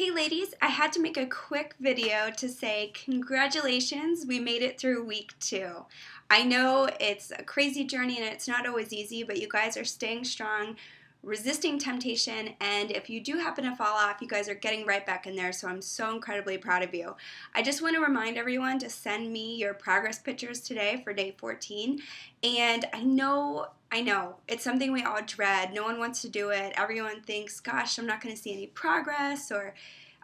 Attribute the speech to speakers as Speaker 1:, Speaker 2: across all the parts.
Speaker 1: Hey ladies, I had to make a quick video to say congratulations, we made it through week two. I know it's a crazy journey and it's not always easy, but you guys are staying strong, resisting temptation, and if you do happen to fall off, you guys are getting right back in there, so I'm so incredibly proud of you. I just want to remind everyone to send me your progress pictures today for day 14, and I know I know it's something we all dread. No one wants to do it. Everyone thinks, gosh, I'm not going to see any progress, or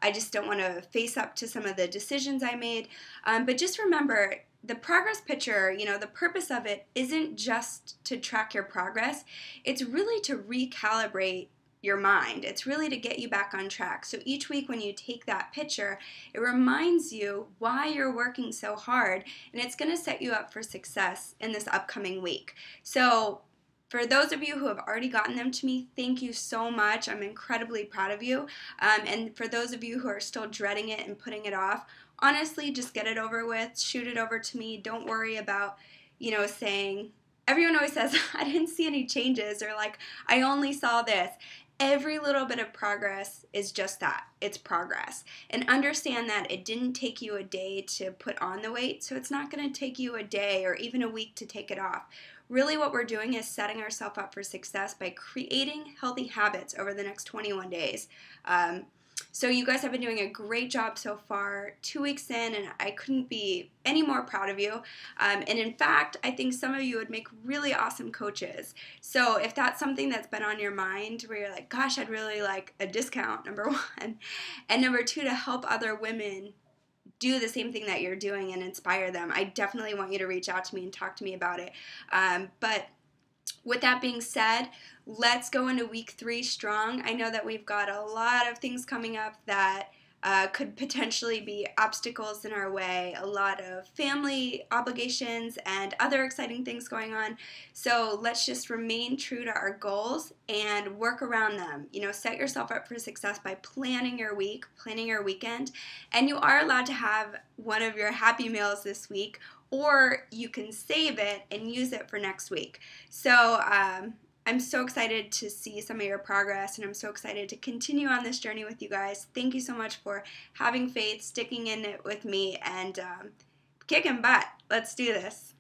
Speaker 1: I just don't want to face up to some of the decisions I made. Um, but just remember, the progress picture, you know, the purpose of it isn't just to track your progress, it's really to recalibrate your mind. It's really to get you back on track. So each week when you take that picture, it reminds you why you're working so hard and it's going to set you up for success in this upcoming week. So for those of you who have already gotten them to me, thank you so much. I'm incredibly proud of you. Um, and for those of you who are still dreading it and putting it off, honestly, just get it over with. Shoot it over to me. Don't worry about, you know, saying, everyone always says, I didn't see any changes, or like, I only saw this. Every little bit of progress is just that it's progress. And understand that it didn't take you a day to put on the weight, so it's not going to take you a day or even a week to take it off. Really, what we're doing is setting ourselves up for success by creating healthy habits over the next 21 days. Um, so you guys have been doing a great job so far, two weeks in, and I couldn't be any more proud of you. Um, and in fact, I think some of you would make really awesome coaches. So if that's something that's been on your mind, where you're like, gosh, I'd really like a discount, number one, and number two, to help other women do the same thing that you're doing and inspire them, I definitely want you to reach out to me and talk to me about it. Um, but with that being said, let's go into week three strong. I know that we've got a lot of things coming up that uh, could potentially be obstacles in our way, a lot of family obligations and other exciting things going on. So let's just remain true to our goals and work around them. You know, set yourself up for success by planning your week, planning your weekend, and you are allowed to have one of your happy meals this week or you can save it and use it for next week. So um, I'm so excited to see some of your progress, and I'm so excited to continue on this journey with you guys. Thank you so much for having faith, sticking in it with me, and um, kicking butt. Let's do this.